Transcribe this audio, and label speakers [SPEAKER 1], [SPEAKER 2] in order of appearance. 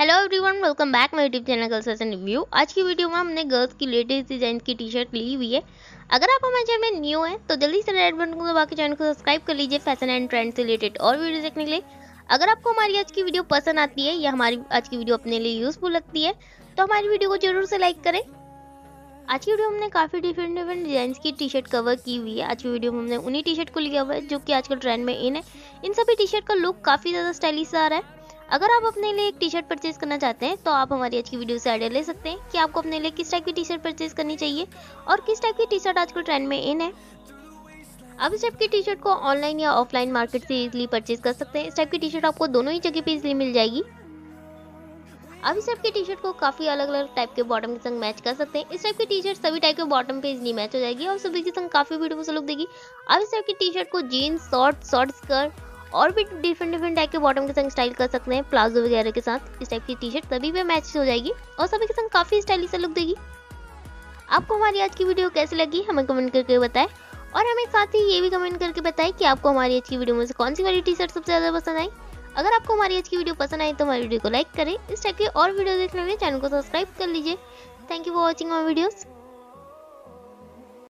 [SPEAKER 1] Everyone welcome back my YouTube channel girls fashion review आज की video में हमने गर्ल्स की लेटेस्ट डिज़ाइन की टी शर्ट ली हुई है। अगर आप हमारे चैनल में न्यू हैं तो जल्दी से रेड बटन को दबा के चैनल को सब्सक्राइब कर लीजिए फ़ैशन एंड ट्रेंड से रिलेटेड और वीडियो देखने के लिए। अगर आपको हमारी आज की वीडियो पसंद आती है या हमारी आज की वीडियो अपने लिए यूजफुल लगती है तो हमारी वीडियो को ज़रूर से लाइक करें। आज की वीडियो हमने काफ़ी डिफरेंट डिफरेंट डिज़ाइन की टी शर्ट कवर की हुई है। आज की वीडियो में हमने उन्हीं टी शर्ट को लिया हुआ है जो कि आजकल ट्रेंड में इन है। इन सभी टी शर्ट का लुक काफ़ी ज़्यादा स्टाइलिश आ रहा है। अगर आप अपने लिए एक टी शर्ट परचेज करना चाहते हैं तो आप हमारी आज की वीडियो से आइडिया ले सकते हैं कि आपको अपने लिए किस टाइप की टी शर्ट परचेज करनी चाहिए और किस टाइप की टी शर्ट आजकल ट्रेंड में इन है। आप इस टाइप की टी शर्ट को ऑनलाइन या ऑफलाइन मार्केट से इजीली परचेज कर सकते हैं। इस टाइप की टी शर्ट आपको दोनों ही जगह पे इजीली मिल जाएगी। आप इस टाइप की टी शर्ट को काफ़ी अलग अलग टाइप के बॉटम के संग मैच कर सकते हैं। इस टाइप की टी शर्ट सभी टाइप के बॉटम पे इजीली मैच हो जाएगी और सभी के संग काफ़ी ब्यूटीफुल लुक देगी। आप इस टाइप की टी शर्ट को जीन्स शॉर्ट शॉर्ट स्कर्ट और भी डिफरेंट डिफरेंट टाइप के बॉटम के संग स्टाइल कर सकते हैं प्लाजो वगैरह के साथ इस टाइप की टी शर्ट तभी पे मैच हो जाएगी और सभी के संग काफ़ी स्टाइलिश लुक देगी। आपको हमारी आज की वीडियो कैसी लगी, हमें कमेंट करके बताएँ और हमें साथ ही ये भी कमेंट करके बताएँ कि आपको हमारी आज की वीडियो में से कौन सी वाली टी शर्ट सबसे ज़्यादा पसंद आई। अगर आपको हमारी आज की वीडियो पसंद आई तो हमारी वीडियो को लाइक करें, इस टाइप की और वीडियो देखने के लिए चैनल को सब्सक्राइब कर लीजिए। Thank you for watching my videos